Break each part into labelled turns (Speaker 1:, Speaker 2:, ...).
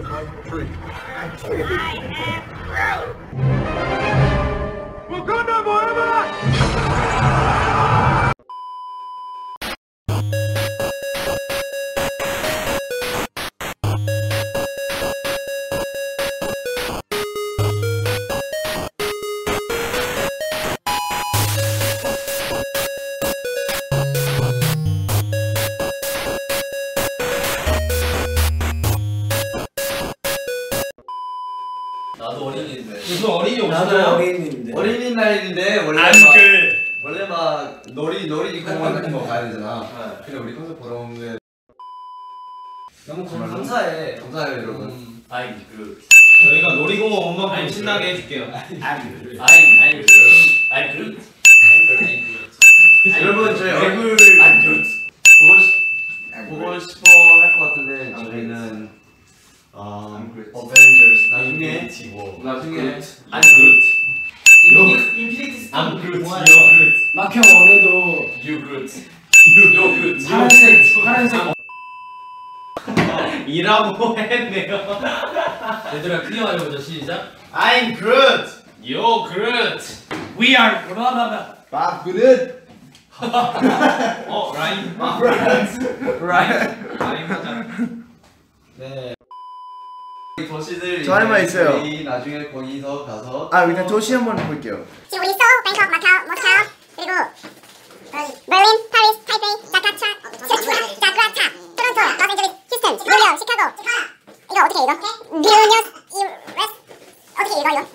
Speaker 1: above the tree.
Speaker 2: I am fruit!
Speaker 3: 나도 어린이인데.
Speaker 4: 무슨 어린이
Speaker 5: 나도
Speaker 4: 없어요?
Speaker 5: 어린이인데.
Speaker 3: 어린이날인데 원래 안막
Speaker 4: 그.
Speaker 3: 원래 막 놀이 놀이 공원 같은 거 가야 되잖아. 근데 우리 콘서트 보러 온 게
Speaker 5: 너무
Speaker 3: 정말로?
Speaker 5: 감사해.
Speaker 3: 감사해요 여러분.
Speaker 4: 음,
Speaker 3: 아이 그
Speaker 4: 저희가 놀이공원 온만큼 신나게 해줄게요.
Speaker 3: 아이 그 아이 그 여러분 저희 얼굴 보고 싶 보고 싶어 할 것 같은데 저희는 어 어벤져스 나중에 나중에 안 그루트
Speaker 5: 인피니티
Speaker 4: I'm Groot.
Speaker 5: 좋아요.
Speaker 4: You're Groot.
Speaker 5: 막형 오늘도
Speaker 3: You Groot
Speaker 4: You're Groot.
Speaker 5: 파란색
Speaker 4: 이라고 했네요.
Speaker 6: 얘들아 크게 말해보자 시작
Speaker 4: I'm Groot. You're Groot. We are
Speaker 5: 브라바바
Speaker 3: 밥 그릇
Speaker 4: 어 라임.
Speaker 5: 라이트
Speaker 4: 라임 하자.
Speaker 5: 네
Speaker 3: 도시들
Speaker 1: 저할말
Speaker 3: 이제
Speaker 1: 있어요.
Speaker 3: 나중에 거기서 가서
Speaker 1: 아 일단 도시 한번 볼게요.
Speaker 7: 지금 우리 소울, 뱅콕, 마카오, 모스카오 그리고 베를린, 파리스, 타이페이, 자카차, 자카르타, 토론토, 로스앤젤레스, 휴스턴, 뉴욕, 시카고 이거 어떻게 읽어? 빌니우스, 이레스 어떻게 읽어 이거?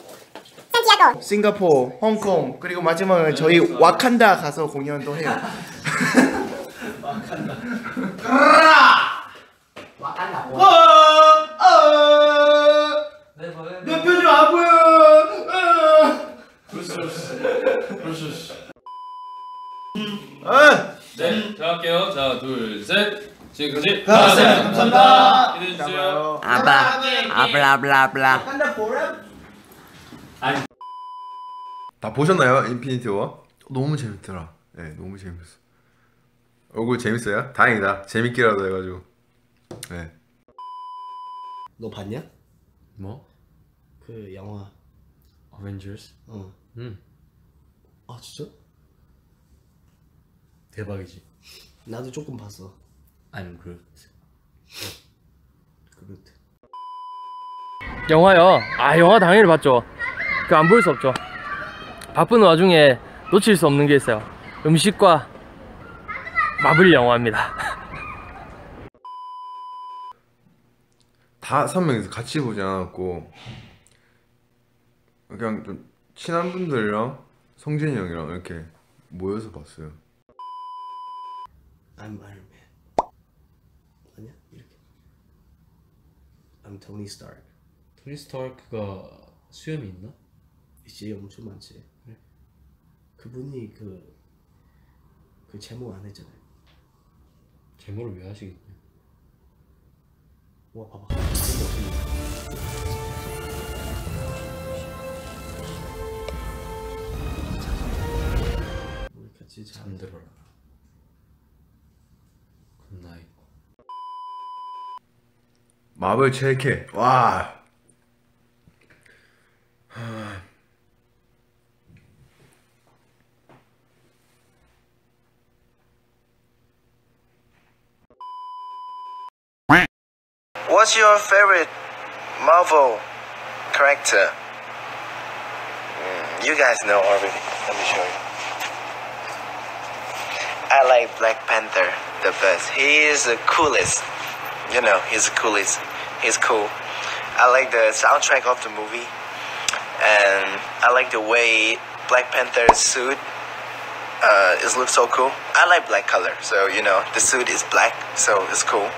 Speaker 7: 산티아고
Speaker 1: 싱가포르, 홍콩 그리고 마지막에 저희 와칸다 가서 공연도 해요.
Speaker 5: 와칸다
Speaker 4: 어, 어.
Speaker 5: 내
Speaker 4: 표정 안 보여.
Speaker 6: 네 자, 할게요 자 둘 셋 지금까지
Speaker 1: 감사합니다.
Speaker 6: 감사합니다 기대해주세요
Speaker 1: 아빠, 아블라 블라 블라.
Speaker 5: 와칸다 forever
Speaker 8: 다 보셨나요? Infinity War? 너무 재밌더라. 네, 너무 재밌었어. 얼굴 재밌어요? 다행이다. 재밌기라도 해가지고. 네.
Speaker 5: 너 봤냐?
Speaker 6: 뭐?
Speaker 5: 그 영화
Speaker 6: 어벤져스?
Speaker 5: 어.
Speaker 6: 응
Speaker 5: 아 진짜?
Speaker 6: 대박이지
Speaker 5: 나도 조금 봤어
Speaker 6: I'm Groot
Speaker 5: 그 렇대.
Speaker 9: 영화요? 아 영화 당연히 봤죠. 그 안 볼 수 없죠. 바쁜 와중에 놓칠 수 없는 게 있어요. 음식과 마블 영화입니다.
Speaker 8: 다 3명이서 같이 보지 않았고 그냥 좀 친한 분들이랑 성진이 형이랑 이렇게 모여서 봤어요.
Speaker 5: I'm Iron Man 아니야? 이렇게 I'm Tony Stark.
Speaker 6: 토니 스타크가 수염이 있나?
Speaker 5: 있지 엄청 많지. 그분이 그, 그 제목 안 했잖아요.
Speaker 6: 제모를 왜 하시겠냐
Speaker 5: 와 봐봐. 우리 같이 자
Speaker 6: 잠들어라. Good night
Speaker 8: 마블 체케. 와.
Speaker 1: What's your favorite Marvel character? Mm, you guys know already. Let me show you. I like Black Panther the best. He is the coolest. You know, he's the coolest. He's cool. I like the soundtrack of the movie. And I like the way Black Panther's suit uh, it looks so cool. I like black color, so you know the suit is black, so it's cool.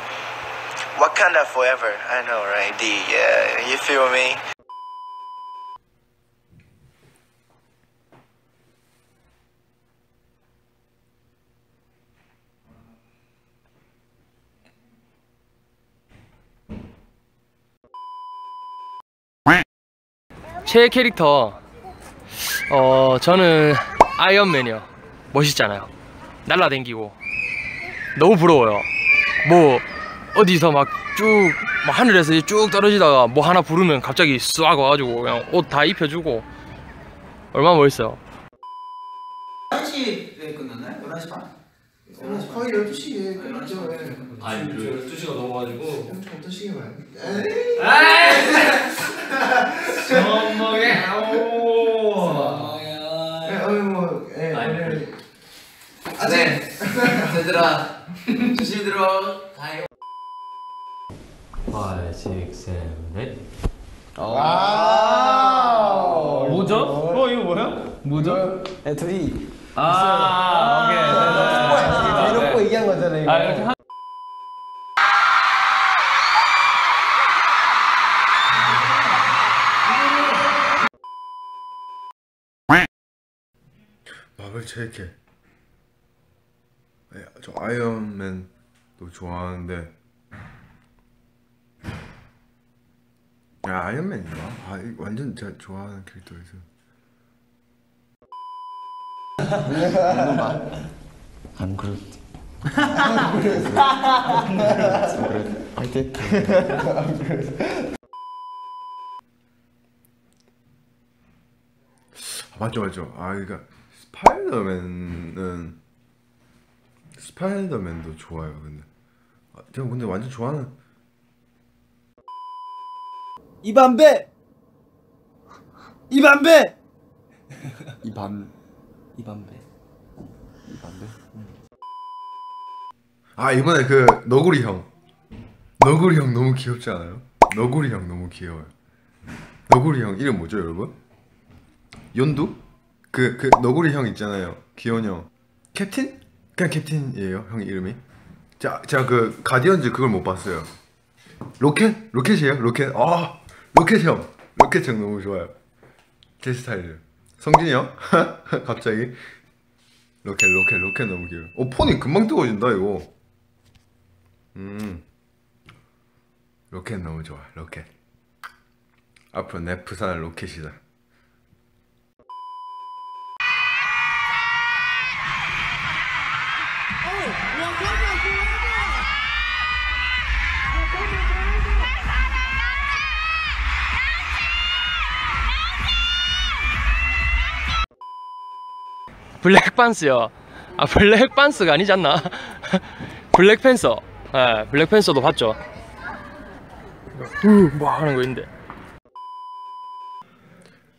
Speaker 1: Wakanda forever. I know, right? D. Yeah, you feel me?
Speaker 9: 최애 캐릭터 어 저는 아이언맨이요. 멋있잖아요. 날라댕기고. 너무 부러워요. 뭐 어디서 막쭉막 하늘에서 쭉 떨어지다가 뭐 하나 부르면 갑자기 싹 와가지고 그냥 옷 다 입혀주고. 얼마나 멋있어요
Speaker 3: 11시에 끝났나요? 11시 반?
Speaker 5: 거의 12시에 끝났죠.
Speaker 3: 아니 그 12시가 넘어가지고.
Speaker 5: 엄청 어떤 시계 봐요?
Speaker 3: 전먹에 오
Speaker 5: 네, 어이 뭐, 예, 오늘 아직
Speaker 3: 얘들아 조심히 들어 가요
Speaker 4: 5, 6, 7, 8
Speaker 9: 뭐죠? 어 이거 뭐야? 뭐죠?
Speaker 5: 네, 둘이
Speaker 9: 아 오케이
Speaker 5: 대놓고 얘기한 거잖아요. 이거.
Speaker 9: 아 이렇게 한
Speaker 8: 마블 JK 네, 저 아이언맨도 좋아하는데 야 아이언맨인가? 아 이거 완전 제가 좋아하는 캐릭터에서
Speaker 5: 안 그렇. 화이팅.
Speaker 8: 아, 맞죠 맞죠 아 그러니까 스파이더맨은 스파이더맨도 좋아요 근데 아, 제가 근데 완전 좋아하는
Speaker 5: 이반배. 이반배. 이반 이반배. 이반배.
Speaker 8: 아 이번에 그 너구리 형 너구리 형 너무 귀엽지 않아요? 너구리 형 너무 귀여워요 너구리 형 이름 뭐죠 여러분? 연두? 그, 그 너구리 형 있잖아요 귀여운 형 캡틴? 그냥 캡틴이에요 형 이름이 자, 제가 그 가디언즈 그걸 못 봤어요 로켓? 로켓이에요? 로켓? 아 로켓 형 로켓 형 너무 좋아요 제 스타일이에요 성진이 형? 갑자기? 로켓 로켓 로켓 너무 귀여워 어 폰이 금방 뜨거워진다 이거. 음. 로켓 너무 좋아 로켓. 앞으로 내 부산은 로켓이다
Speaker 9: 블랙반스요. 아 블랙반스가 아니지 않나? 블랙팬서. 예, 블랙팬서도 봤죠. 우뭐 하는 거 있는데.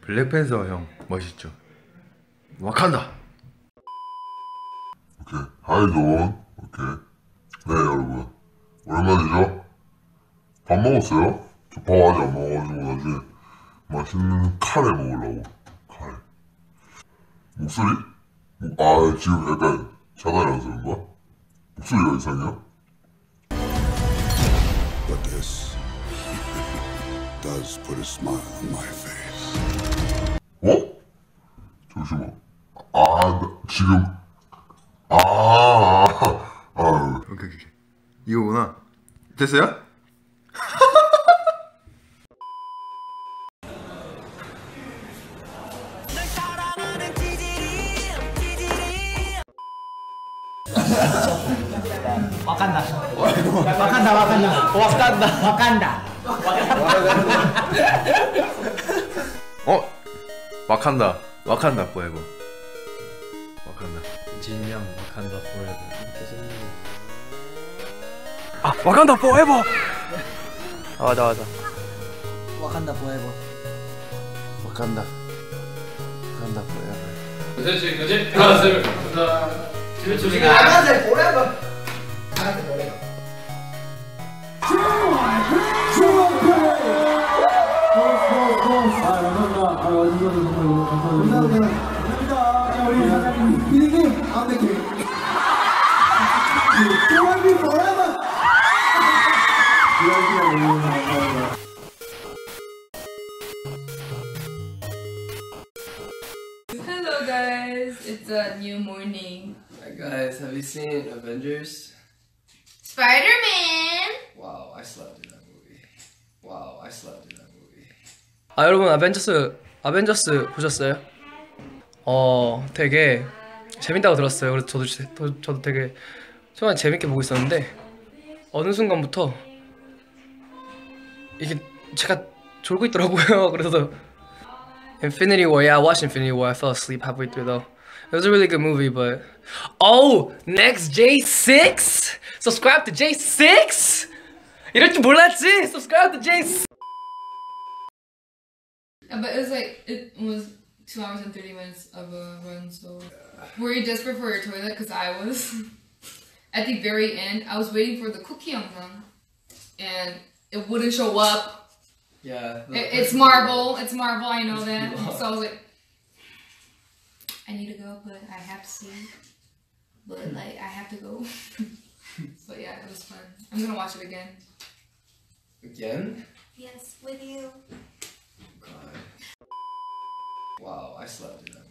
Speaker 8: 블랙팬서 형 멋있죠 와칸다
Speaker 10: 오케이. 하이 돈. 오케이. 네, 여러분. 오랜만이죠? 밥 먹었어요? 저밥 아직 안 먹어가지고 나중에 맛있는 카레 먹으려고. 카레. 목소리? 목- 아, 지금 약간 자다 일어나서 그런가? 목소리가 이상해요?
Speaker 2: But this does put a smile on my face.
Speaker 10: 어? 잠시만. 아, 나 지금. 아, 아, 아,
Speaker 8: 오케이 오케이 이거구나 됐어요? 어? 와칸다 와칸다 포에버 와칸다
Speaker 5: 진명 와칸다 포레버.
Speaker 9: 아 와간다 포에버. 아 맞아 맞아.
Speaker 5: 와칸다 포레버. 와칸다. 와칸다 포레버.
Speaker 6: 셋이 가지 하나 둘 감사 합니다 조심히 가
Speaker 11: Hello guys, it's a new morning.
Speaker 5: Hi guys, have you seen Avengers?
Speaker 11: Spider-Man!
Speaker 5: Wow, I slept in that movie. Wow, I slept in that movie.
Speaker 9: 아 여러분 아벤져스 아벤져스 보셨어요? 어 되게 재밌다고 들었어요. 그래서 저도 제- 저- 저도 되게 처음에 재밌게 보고 있었는데 어느 순간부터
Speaker 12: 이게 제가 졸고 있더라고요. 그래서 Infinity War. Yeah, I watched Infinity War. I fell asleep halfway through though. It was a really good movie, but oh, next J6. Subscribe to J6. 이럴 줄 몰랐지. Subscribe to J6.
Speaker 11: Yeah, but it was like it was two hours and thirty minutes of a run. So, were you desperate for your toilet? Because I was. At the very end, I was waiting for the cookie 영상, and it wouldn't show up.
Speaker 12: Yeah.
Speaker 11: It, it's marble. It's marble, I know that. So I was like, I need to go, but I have to see. But like, I have to go. but yeah, it was fun. I'm gonna watch it again.
Speaker 12: Again?
Speaker 11: Yes, with you.
Speaker 5: Oh, God. Wow, I slept in that